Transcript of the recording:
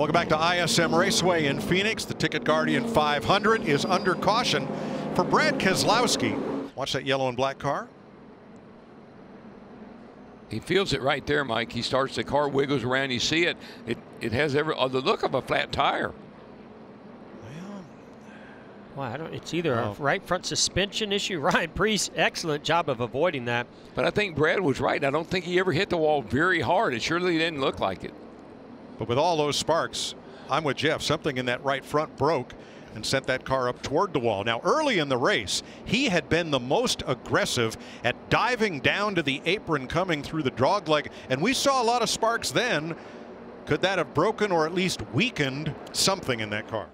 Welcome back to ISM Raceway in Phoenix. The Ticket Guardian 500 is under caution for Brad Keselowski. Watch that yellow and black car. He feels it right there, Mike. He starts the car wiggles around. You see it. It it has every uh, the look of a flat tire. Well, I don't, it's either Oh. a right front suspension issue. Ryan Preece, excellent job of avoiding that. But I think Brad was right. I don't think he ever hit the wall very hard. It surely didn't look like it. But with all those sparks, I'm with Jeff. Something in that right front broke and sent that car up toward the wall. Now, early in the race, he had been the most aggressive at diving down to the apron coming through the dog leg, and we saw a lot of sparks then. Could that have broken or at least weakened something in that car?